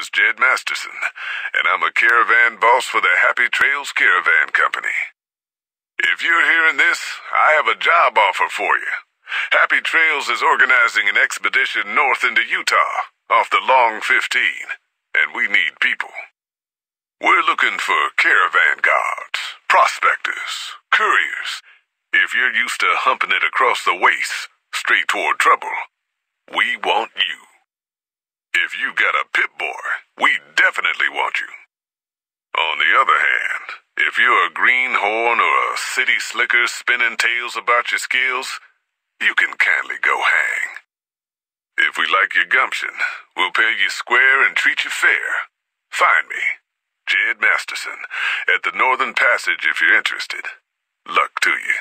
is Jed Masterson, and I'm a caravan boss for the Happy Trails Caravan Company. If you're hearing this, I have a job offer for you. Happy Trails is organizing an expedition north into Utah, off the Long 15, and we need people. We're looking for caravan guards, prospectors, couriers. If you're used to humping it across the waste, straight toward trouble, we want you. If you got a pip boy, we definitely want you. On the other hand, if you're a greenhorn or a city slicker spinning tales about your skills, you can kindly go hang. If we like your gumption, we'll pay you square and treat you fair. Find me, Jed Masterson, at the Northern Passage if you're interested. Luck to you.